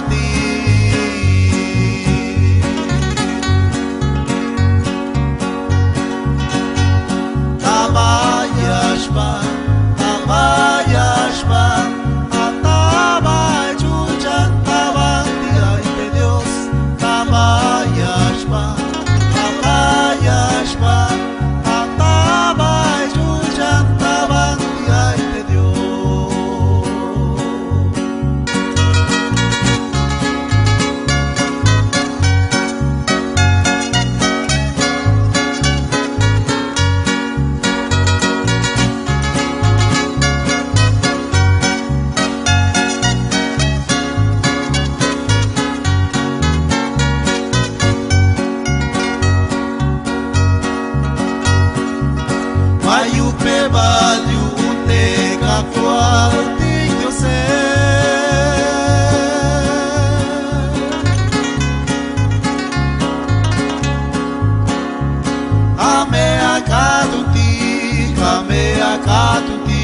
Akadu ti, pecado de